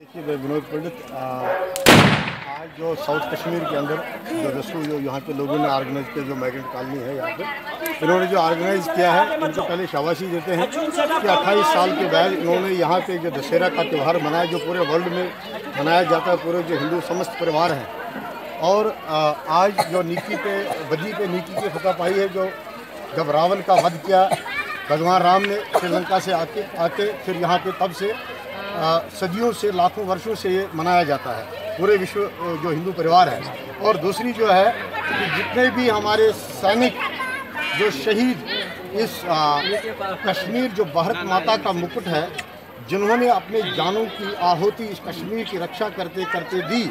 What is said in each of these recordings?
देखिए भाई विनोद पंडित आज जो साउथ कश्मीर के अंदर जो रेस्क्यू जो यहाँ के लोगों ने ऑर्गेनाइज किया, जो माइग्रेंट कॉलोनी है यहाँ पे, इन्होंने जो ऑर्गेनाइज किया है उनको पहले शाबाशी देते हैं कि 28 साल के बाद इन्होंने यहाँ पे जो दशहरा का त्यौहार मनाया, जो पूरे वर्ल्ड में मनाया जाता है, पूरे जो हिंदू समस्त परिवार हैं। और आज जो नीति पे बदी पे नीति की फतह पाई है, जो जब रावण का वध किया, भगवान राम ने श्रीलंका से आके आके फिर यहाँ पे तब से सदियों से लाखों वर्षों से ये मनाया जाता है। पूरे विश्व जो हिंदू परिवार है। और दूसरी जो है कि जितने भी हमारे सैनिक जो शहीद इस आ, कश्मीर जो भारत माता का मुकुट है जिन्होंने अपने जानों की आहुति इस कश्मीर की रक्षा करते करते दी।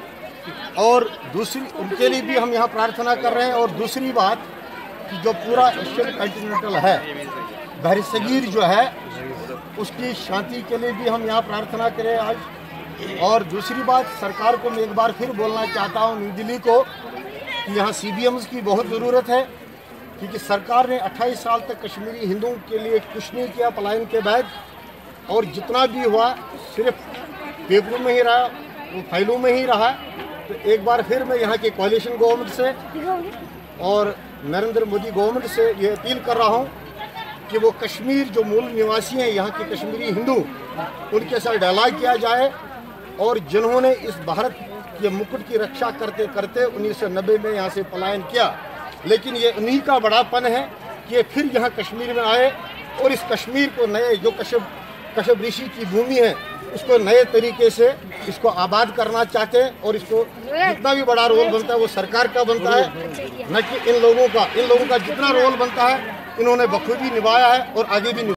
और दूसरी उनके लिए भी हम यहाँ प्रार्थना कर रहे हैं। और दूसरी बात कि जो पूरा एशियन कंटिनेंटल है बहर जो है उसकी शांति के लिए भी हम यहाँ प्रार्थना करें आज। और दूसरी बात, सरकार को मैं एक बार फिर बोलना चाहता हूँ न्यू दिल्ली को कि यहाँ सी की बहुत ज़रूरत है, क्योंकि सरकार ने 28 साल तक कश्मीरी हिंदुओं के लिए कुछ नहीं किया पलायन के बाद। और जितना भी हुआ, सिर्फ़ पेपरों में ही रहा, वो फाइलों में ही रहा। तो एक बार फिर मैं यहाँ के कॉलिशन गवर्नमेंट से और नरेंद्र मोदी गवर्नमेंट से ये अपील कर रहा हूँ कि वो कश्मीर जो मूल निवासी हैं, यहाँ के कश्मीरी हिंदू, उनके साथ डायलॉग किया जाए और जिन्होंने इस भारत के मुकुट की रक्षा करते करते 1990 में यहाँ से पलायन किया। लेकिन ये उन्हीं का बड़ापन है कि ये फिर यहाँ कश्मीर में आए और इस कश्मीर को नए, जो कश्यप कश्यप ऋषि की भूमि है, उसको नए तरीके से इसको आबाद करना चाहते हैं और इसको जितना भी बड़ा रोल बनता है, वो सरकार का बनता है, न कि इन लोगों का। इन लोगों का जितना रोल बनता है इन्होंने बखूबी निभाया है और आगे भी